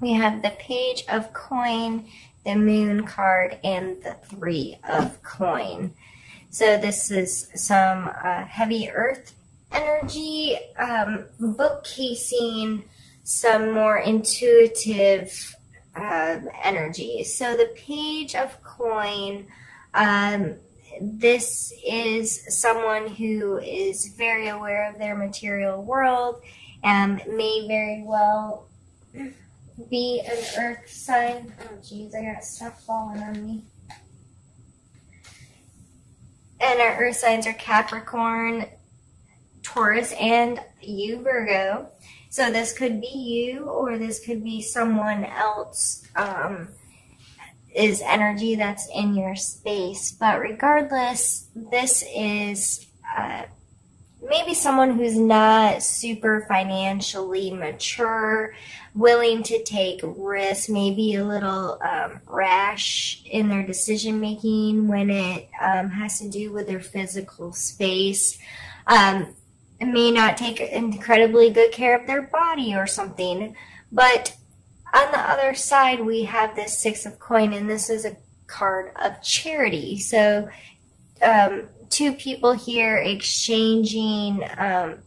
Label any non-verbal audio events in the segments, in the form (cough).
we have the page of coin, the moon card, and the three of coin. So this is some uh, heavy earth energy, um, book casing, some more intuitive uh, energy. So the page of coin, um, this is someone who is very aware of their material world and may very well be an earth sign. Oh, jeez, I got stuff falling on me. And our earth signs are Capricorn, Taurus, and you, Virgo. So this could be you, or this could be someone else. Um, is energy that's in your space. But regardless, this is uh, maybe someone who's not super financially mature, willing to take risks, maybe a little um, rash in their decision making when it um, has to do with their physical space. Um, may not take incredibly good care of their body or something, but on the other side, we have this Six of Coin, and this is a card of charity. So, um, two people here exchanging um,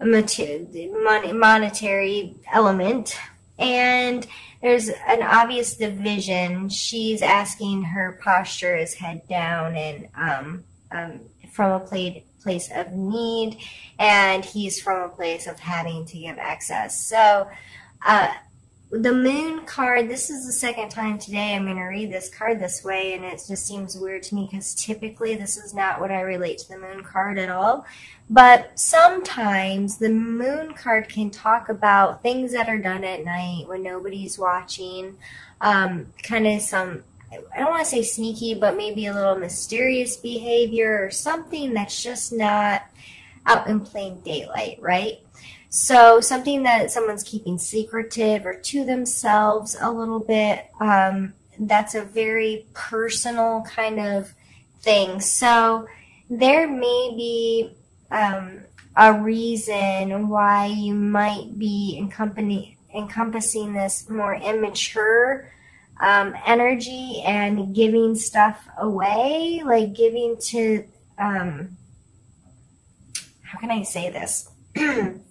a monetary element, and there's an obvious division. She's asking her posture is head down and um, um, from a place of need, and he's from a place of having to give excess. So, uh, the moon card, this is the second time today I'm going to read this card this way, and it just seems weird to me because typically this is not what I relate to the moon card at all. But sometimes the moon card can talk about things that are done at night when nobody's watching, um, kind of some, I don't want to say sneaky, but maybe a little mysterious behavior or something that's just not out in plain daylight, right? So something that someone's keeping secretive or to themselves a little bit, um, that's a very personal kind of thing. So there may be um, a reason why you might be encompassing this more immature um, energy and giving stuff away, like giving to, um, how can I say this? (clears throat)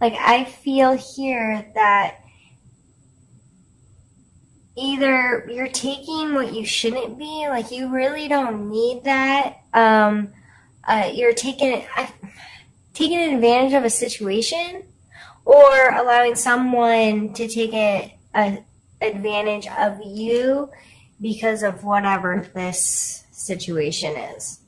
Like I feel here that either you're taking what you shouldn't be, like you really don't need that. Um, uh, you're taking taking advantage of a situation, or allowing someone to take a, a advantage of you because of whatever this situation is.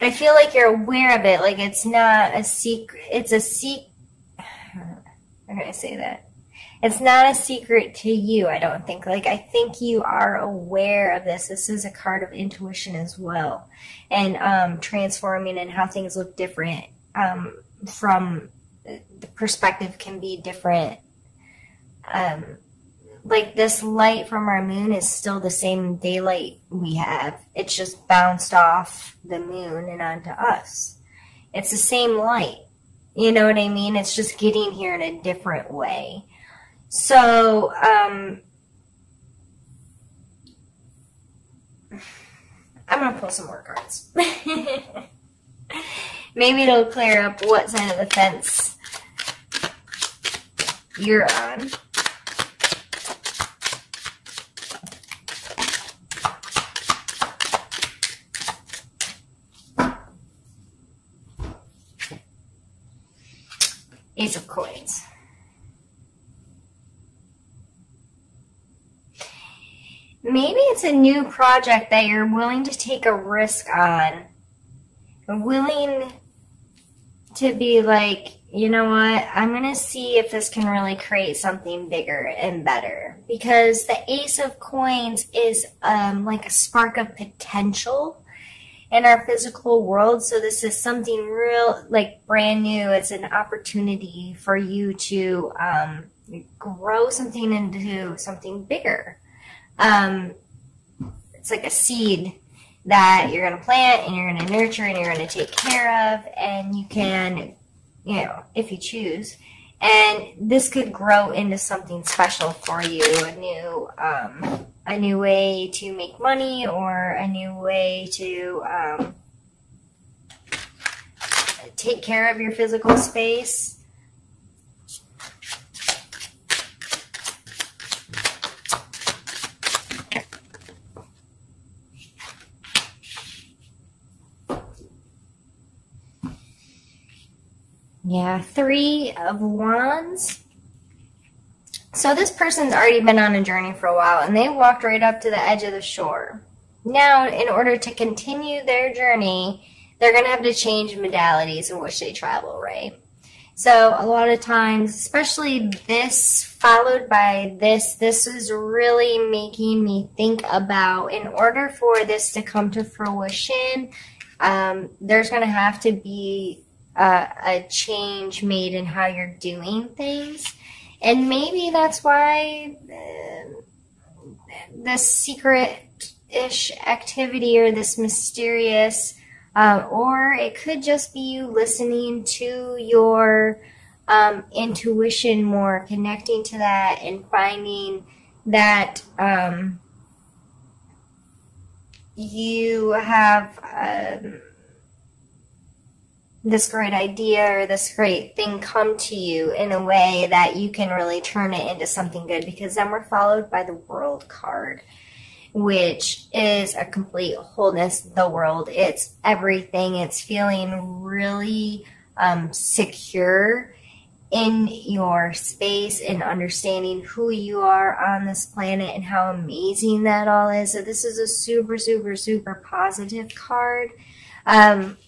I feel like you're aware of it. Like it's not a secret. It's a secret. (sighs) How can I say that? It's not a secret to you, I don't think. Like, I think you are aware of this. This is a card of intuition as well. And um, transforming and how things look different um, from the perspective can be different. Um, like this light from our moon is still the same daylight we have. It's just bounced off the moon and onto us. It's the same light. You know what I mean? It's just getting here in a different way. So, um, I'm going to pull some more cards. (laughs) Maybe it'll clear up what side of the fence you're on. Ace of Coins. Maybe it's a new project that you're willing to take a risk on. Willing to be like, you know what, I'm going to see if this can really create something bigger and better. Because the Ace of Coins is um, like a spark of potential in our physical world. So this is something real, like brand new. It's an opportunity for you to um, grow something into something bigger. Um, it's like a seed that you're going to plant and you're going to nurture and you're going to take care of, and you can, you know, if you choose. And this could grow into something special for you, a new, um, a new way to make money or a new way to um, take care of your physical space. Yeah, three of wands. So this person's already been on a journey for a while and they walked right up to the edge of the shore. Now, in order to continue their journey, they're going to have to change modalities in which they travel, right? So a lot of times, especially this followed by this, this is really making me think about in order for this to come to fruition, um, there's going to have to be a, a change made in how you're doing things. And maybe that's why uh, this secret ish activity or this mysterious um, or it could just be you listening to your um, intuition more, connecting to that, and finding that um, you have um, this great idea or this great thing come to you in a way that you can really turn it into something good because then we're followed by the world card which is a complete wholeness, the world. It's everything. It's feeling really um, secure in your space and understanding who you are on this planet and how amazing that all is. So this is a super, super, super positive card. Um,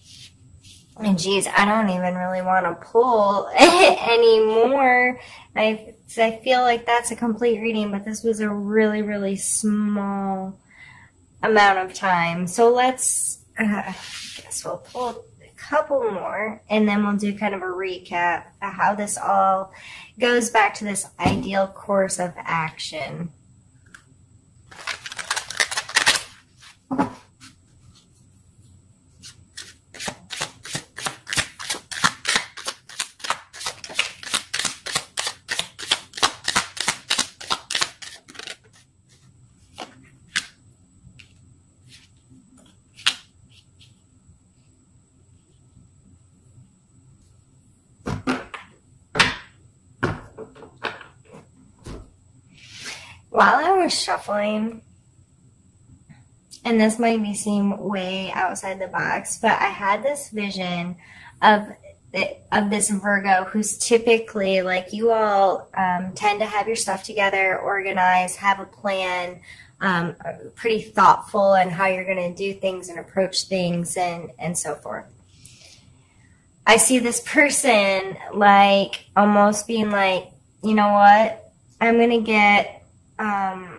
and geez, I don't even really want to pull (laughs) anymore. I I feel like that's a complete reading, but this was a really really small amount of time. So let's uh, I guess we'll pull a couple more, and then we'll do kind of a recap of how this all goes back to this ideal course of action. while I was shuffling, and this might be seem way outside the box, but I had this vision of of this Virgo who's typically like you all um, tend to have your stuff together, organized, have a plan, um, pretty thoughtful in how you're going to do things and approach things and and so forth. I see this person like almost being like, you know what, I'm going to get um,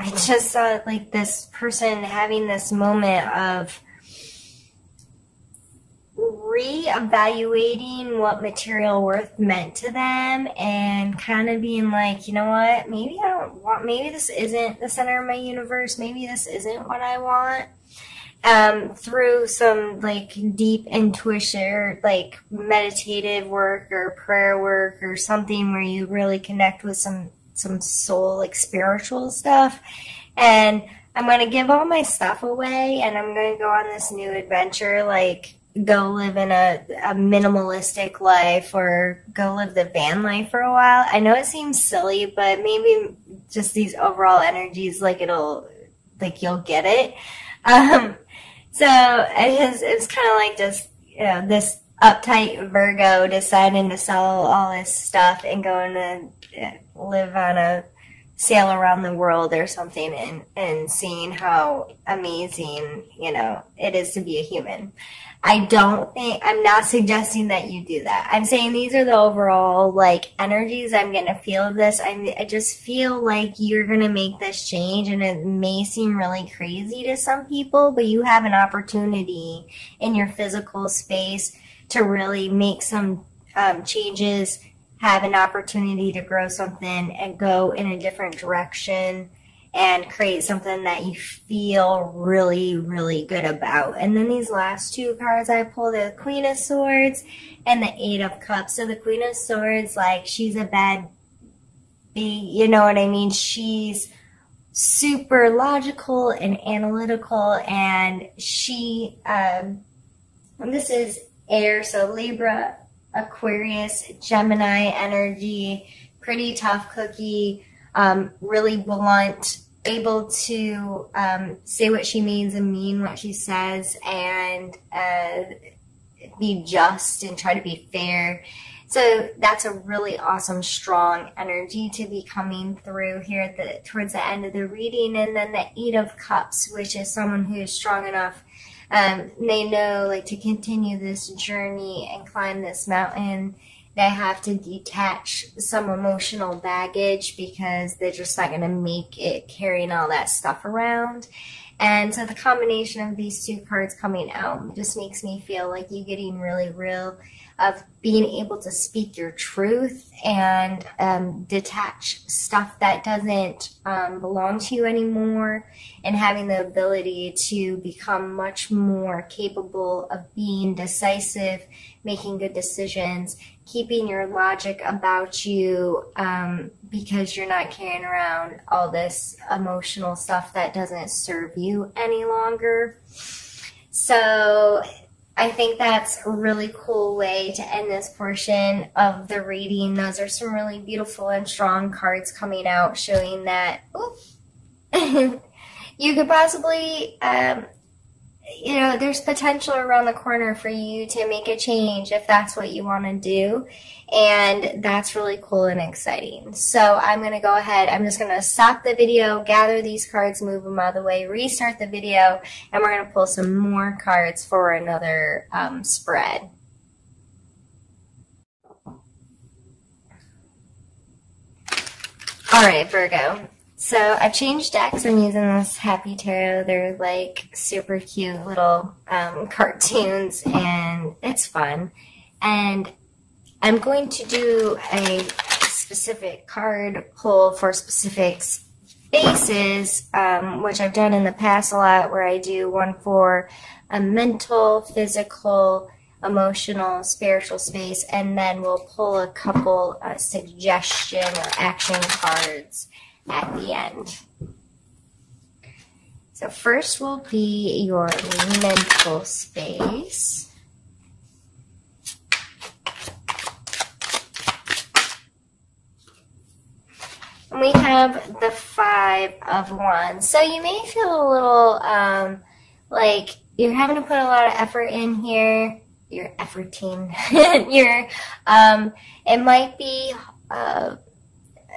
I just saw like this person having this moment of reevaluating what material worth meant to them and kind of being like, you know what, maybe I don't want, maybe this isn't the center of my universe, maybe this isn't what I want. Um, through some like deep intuition or like meditative work or prayer work or something where you really connect with some some soul like spiritual stuff and I'm going to give all my stuff away and I'm going to go on this new adventure like go live in a, a minimalistic life or go live the van life for a while. I know it seems silly, but maybe just these overall energies like it'll like you'll get it. Um so it was, it was kind of like just, you know, this uptight Virgo deciding to sell all his stuff and going to live on a sail around the world or something and, and seeing how amazing, you know, it is to be a human. I don't think, I'm not suggesting that you do that. I'm saying these are the overall, like, energies I'm going to feel of this. I, I just feel like you're going to make this change and it may seem really crazy to some people, but you have an opportunity in your physical space to really make some um, changes, have an opportunity to grow something and go in a different direction and create something that you feel really, really good about. And then these last two cards I pull the Queen of Swords and the Eight of Cups. So the Queen of Swords, like she's a bad bee, you know what I mean? She's super logical and analytical and she um this is air so libra aquarius gemini energy pretty tough cookie um, really blunt, able to um, say what she means and mean what she says, and uh, be just and try to be fair. So that's a really awesome, strong energy to be coming through here at the towards the end of the reading, and then the Eight of Cups, which is someone who is strong enough. Um, they know like to continue this journey and climb this mountain they have to detach some emotional baggage because they're just not going to make it carrying all that stuff around. And so the combination of these two cards coming out just makes me feel like you getting really real of being able to speak your truth and um, detach stuff that doesn't um, belong to you anymore and having the ability to become much more capable of being decisive, making good decisions, keeping your logic about you um, because you're not carrying around all this emotional stuff that doesn't serve you any longer. So I think that's a really cool way to end this portion of the reading. Those are some really beautiful and strong cards coming out showing that (laughs) you could possibly um, you know, there's potential around the corner for you to make a change if that's what you want to do. And that's really cool and exciting. So I'm going to go ahead. I'm just going to stop the video, gather these cards, move them out of the way, restart the video, and we're going to pull some more cards for another um, spread. All right, Virgo. So I've changed decks. I'm using this Happy Tarot. They're like super cute little um, (laughs) cartoons, and it's fun. And I'm going to do a specific card pull for specific spaces, um, which I've done in the past a lot, where I do one for a mental, physical, emotional, spiritual space, and then we'll pull a couple uh, suggestion or action cards at the end. So first will be your mental space. And we have the five of wands. So you may feel a little um, like you're having to put a lot of effort in here. You're efforting. (laughs) you're, um, it might be uh,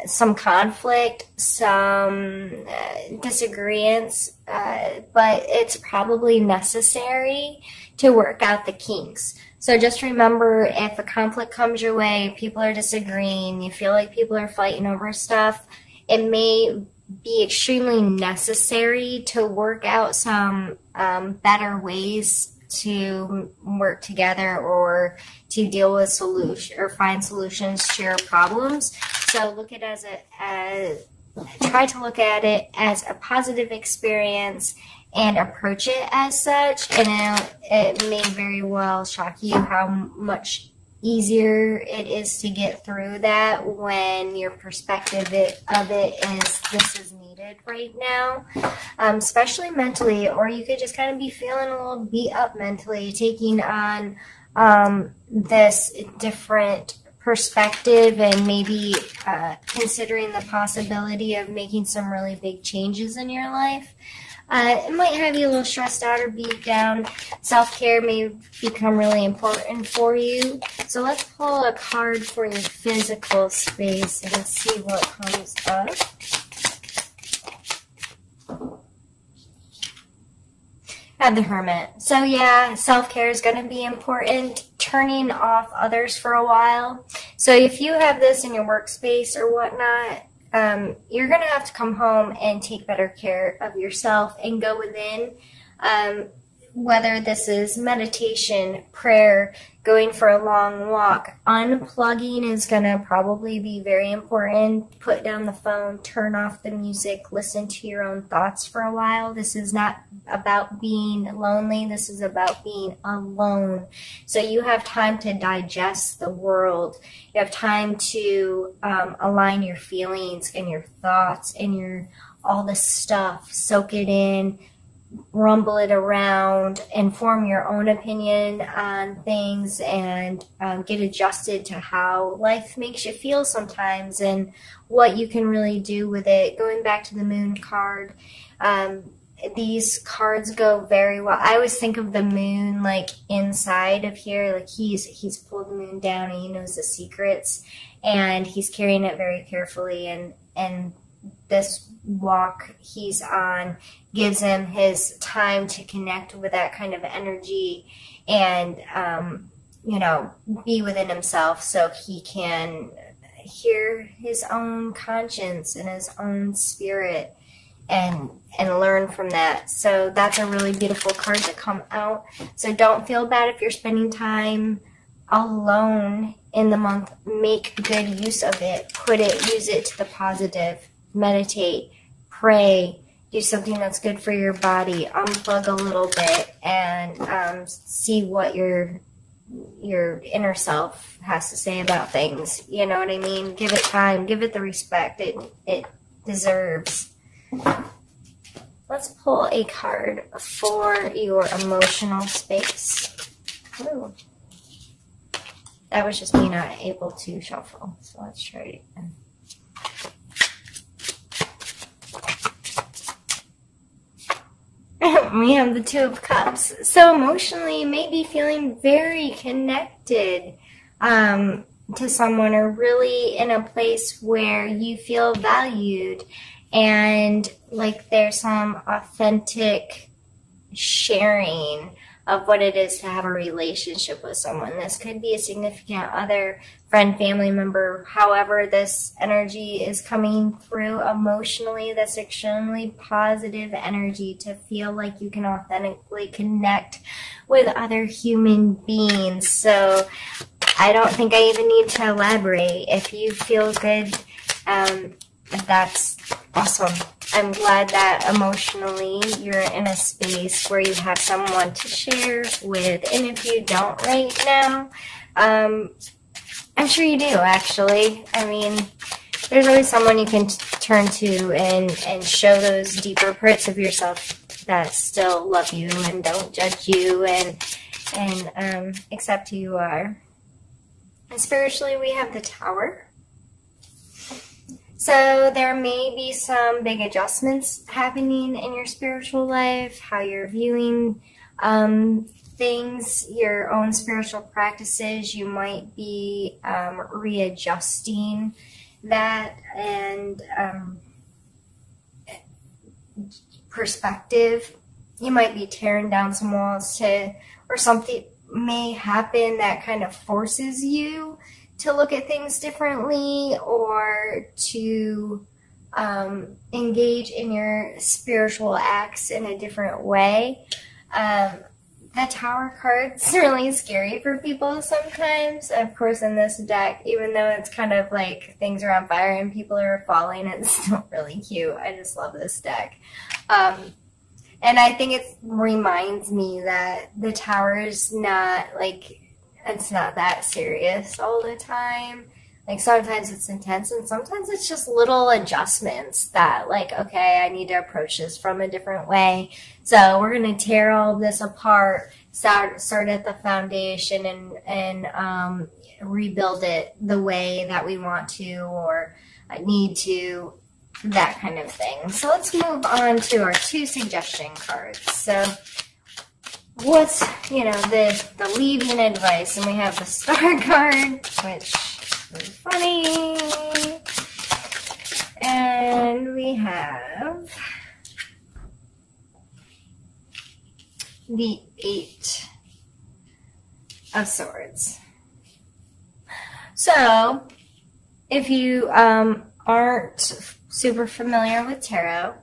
some conflict, some uh, disagreements, uh, but it's probably necessary to work out the kinks. So just remember if a conflict comes your way, people are disagreeing, you feel like people are fighting over stuff, it may be extremely necessary to work out some um, better ways to work together or to deal with solution or find solutions to your problems. So look at it as a as, try to look at it as a positive experience and approach it as such. And it, it may very well shock you how much easier it is to get through that when your perspective of it is this is needed right now, um, especially mentally, or you could just kind of be feeling a little beat up mentally, taking on um, this different perspective and maybe uh, considering the possibility of making some really big changes in your life. Uh, it might have you a little stressed out or beat down. Self care may become really important for you. So let's pull a card for your physical space and see what comes up. Have the Hermit. So yeah, self care is going to be important. Turning off others for a while. So if you have this in your workspace or whatnot, um, you're going to have to come home and take better care of yourself and go within. Um, whether this is meditation, prayer, going for a long walk, unplugging is going to probably be very important. Put down the phone, turn off the music, listen to your own thoughts for a while. This is not about being lonely, this is about being alone. So you have time to digest the world. You have time to um, align your feelings and your thoughts and your all this stuff, soak it in rumble it around and form your own opinion on things and um, get adjusted to how life makes you feel sometimes and what you can really do with it. Going back to the moon card, um, these cards go very well. I always think of the moon like inside of here, like he's he's pulled the moon down and he knows the secrets, and he's carrying it very carefully and and this walk he's on gives him his time to connect with that kind of energy and um, you know be within himself so he can hear his own conscience and his own spirit and and learn from that. So that's a really beautiful card to come out. So don't feel bad if you're spending time alone in the month. Make good use of it. Put it use it to the positive. Meditate, pray, do something that's good for your body, unplug a little bit, and um, see what your your inner self has to say about things. You know what I mean? Give it time, give it the respect it it deserves. Let's pull a card for your emotional space. Ooh. That was just me not able to shuffle. So let's try it again. (laughs) we have the Two of Cups. So emotionally, you may be feeling very connected um, to someone or really in a place where you feel valued and like there's some authentic sharing of what it is to have a relationship with someone. This could be a significant other, friend, family member, however, this energy is coming through emotionally. That's extremely positive energy to feel like you can authentically connect with other human beings. So I don't think I even need to elaborate. If you feel good, um, that's awesome. I'm glad that emotionally you're in a space where you have someone to share with. And if you don't right now, um, I'm sure you do actually. I mean, there's always someone you can turn to and, and show those deeper parts of yourself that still love you and don't judge you and and um, accept who you are. And spiritually, we have the tower. So there may be some big adjustments happening in your spiritual life, how you're viewing um, things, your own spiritual practices. You might be um, readjusting that and um, perspective. You might be tearing down some walls to, or something may happen that kind of forces you to look at things differently or to um, engage in your spiritual acts in a different way. Um, the tower card's (laughs) really scary for people sometimes. Of course, in this deck, even though it's kind of like things are on fire and people are falling, it's (laughs) still really cute. I just love this deck. Um, and I think it reminds me that the tower is not like it's not that serious all the time. Like sometimes it's intense and sometimes it's just little adjustments that like, okay, I need to approach this from a different way. So we're going to tear all this apart, start, start at the foundation and, and, um, rebuild it the way that we want to or need to, that kind of thing. So let's move on to our two suggestion cards. So what's you know the the leaving advice? And we have the star (laughs) card which is funny. And we have the eight of swords. So if you um, aren't super familiar with tarot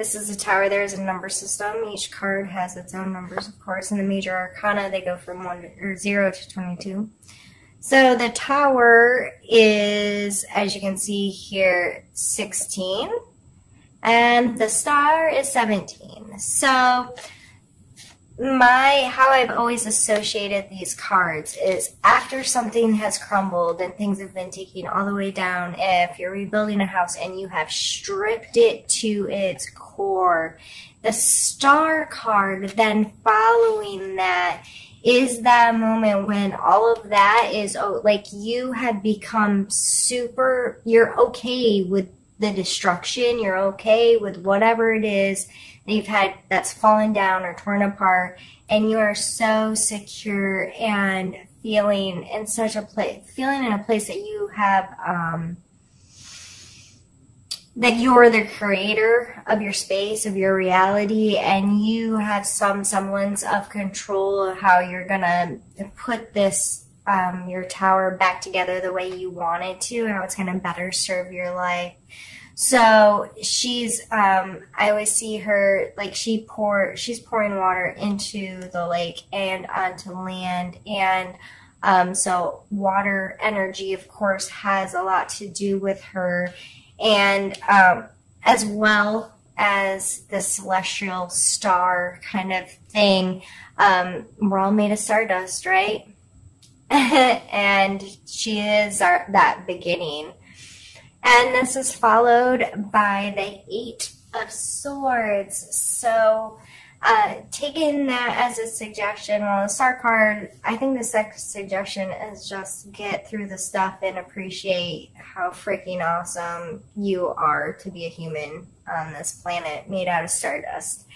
This is a tower. There's a number system. Each card has its own numbers, of course. In the major arcana, they go from one or zero to twenty-two. So the tower is, as you can see here, sixteen, and the star is seventeen. So my how I've always associated these cards is after something has crumbled and things have been taken all the way down, if you're rebuilding a house and you have stripped it to its core, the star card then following that is that moment when all of that is oh, like you have become super you're okay with the destruction you're okay with whatever it is that you've had that's fallen down or torn apart and you are so secure and feeling in such a place feeling in a place that you have um, that you're the creator of your space of your reality and you have some semblance of control of how you're gonna put this um, your tower back together the way you want it to how it's gonna better serve your life so she's, um, I always see her like she pour, she's pouring water into the lake and onto land, and um, so water energy, of course, has a lot to do with her, and um, as well as the celestial star kind of thing. Um, we're all made of stardust, right? (laughs) and she is our, that beginning. And this is followed by the Eight of Swords. So, uh, taking that as a suggestion, well, the star card, I think the second suggestion is just get through the stuff and appreciate how freaking awesome you are to be a human on this planet made out of stardust.